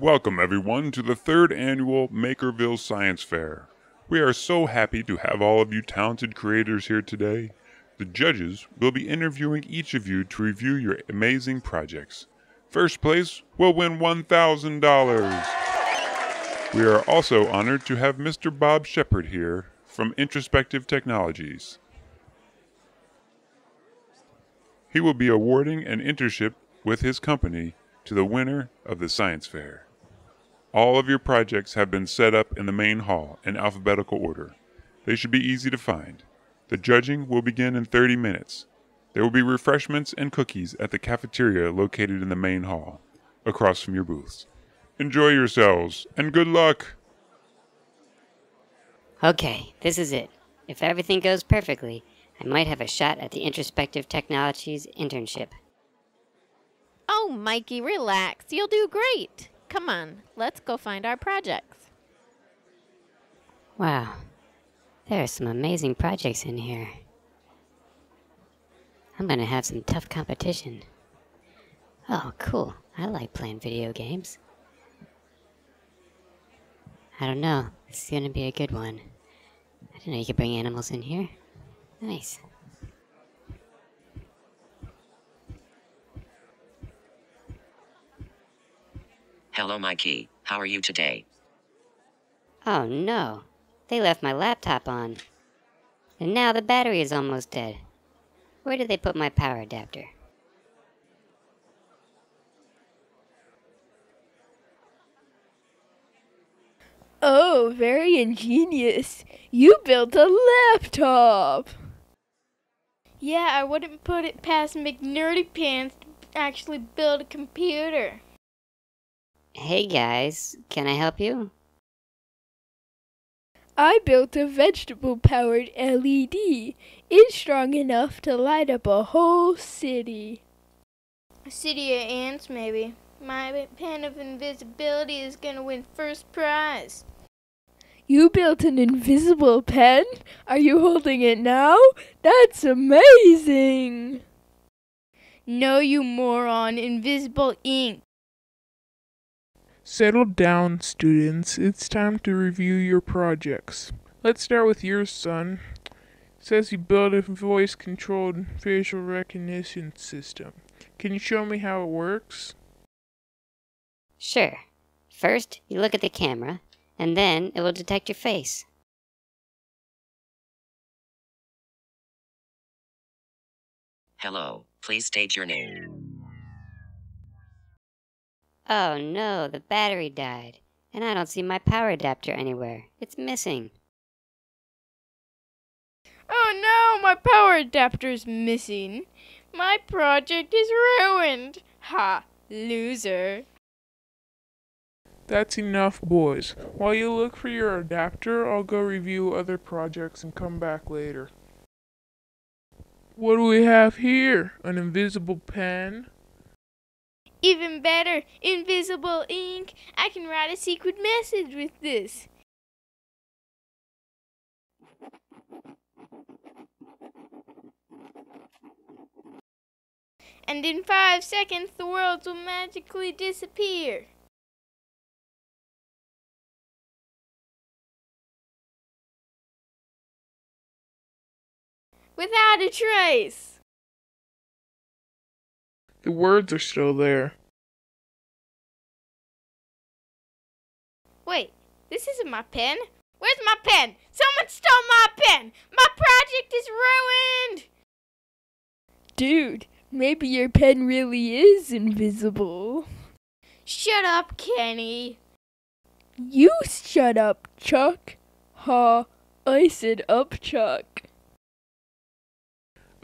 Welcome, everyone, to the third annual Makerville Science Fair. We are so happy to have all of you talented creators here today. The judges will be interviewing each of you to review your amazing projects. First place will win $1,000. We are also honored to have Mr. Bob Shepard here from Introspective Technologies. He will be awarding an internship with his company to the winner of the science fair. All of your projects have been set up in the main hall in alphabetical order. They should be easy to find. The judging will begin in 30 minutes. There will be refreshments and cookies at the cafeteria located in the main hall, across from your booths. Enjoy yourselves, and good luck! Okay, this is it. If everything goes perfectly, I might have a shot at the Introspective Technologies internship. Oh, Mikey, relax. You'll do great. Come on, let's go find our projects. Wow, there are some amazing projects in here. I'm gonna have some tough competition. Oh, cool. I like playing video games. I don't know. This is gonna be a good one. I didn't know you could bring animals in here. Nice. Hello, Mikey. How are you today? Oh no, they left my laptop on. And now the battery is almost dead. Where did they put my power adapter? Oh, very ingenious. You built a laptop. Yeah, I wouldn't put it past McNerdy Pants to actually build a computer. Hey guys, can I help you? I built a vegetable powered LED. It's strong enough to light up a whole city. A city of ants, maybe. My pen of invisibility is gonna win first prize. You built an invisible pen? Are you holding it now? That's amazing! No, you moron. Invisible ink. Settle down, students. It's time to review your projects. Let's start with yours, son. It says you built a voice controlled facial recognition system. Can you show me how it works? Sure. First, you look at the camera, and then it will detect your face. Hello, please state your name. Oh no, the battery died, and I don't see my power adapter anywhere. It's missing. Oh no, my power adapter's missing. My project is ruined. Ha, loser. That's enough, boys. While you look for your adapter, I'll go review other projects and come back later. What do we have here? An invisible pen? Even better, invisible ink. I can write a secret message with this. And in five seconds, the worlds will magically disappear. Without a trace. The words are still there. Wait, this isn't my pen. Where's my pen? Someone stole my pen! My project is ruined! Dude, maybe your pen really is invisible. Shut up, Kenny. You shut up, Chuck. Ha, I said up, Chuck.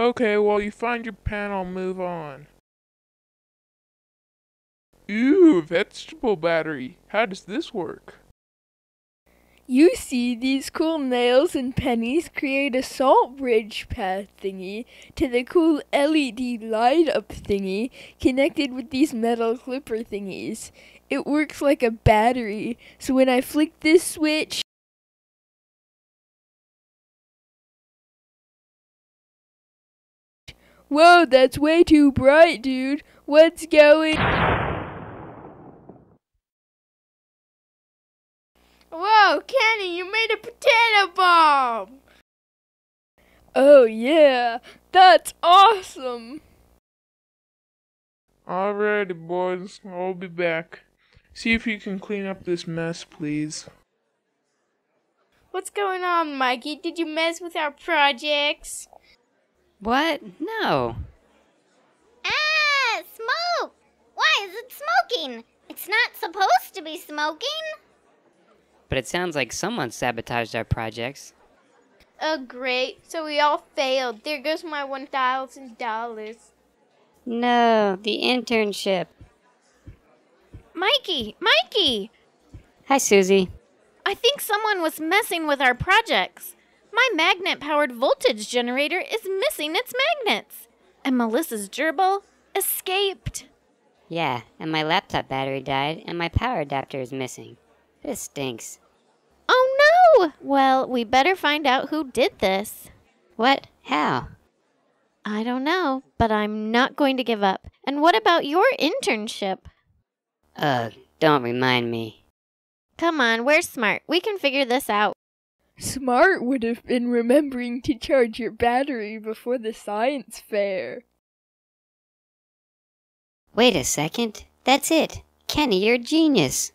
Okay, while you find your pen, I'll move on. Ooh, vegetable battery. How does this work? You see, these cool nails and pennies create a salt bridge path thingy to the cool LED light up thingy connected with these metal clipper thingies. It works like a battery, so when I flick this switch, Whoa, that's way too bright, dude. What's going Whoa, Kenny, you made a potato bomb! Oh yeah, that's awesome! Alrighty, boys, I'll be back. See if you can clean up this mess, please. What's going on, Mikey? Did you mess with our projects? What? No. Ah, smoke! Why is it smoking? It's not supposed to be smoking. But it sounds like someone sabotaged our projects. Oh, great. So we all failed. There goes my $1,000. No, the internship. Mikey, Mikey! Hi, Suzie. I think someone was messing with our projects. My magnet powered voltage generator is missing its magnets. And Melissa's gerbil escaped. Yeah, and my laptop battery died, and my power adapter is missing. This stinks. Well, we better find out who did this. What? How? I don't know, but I'm not going to give up. And what about your internship? Ugh, don't remind me. Come on, we're smart. We can figure this out. Smart would have been remembering to charge your battery before the science fair. Wait a second. That's it. Kenny, you're a genius.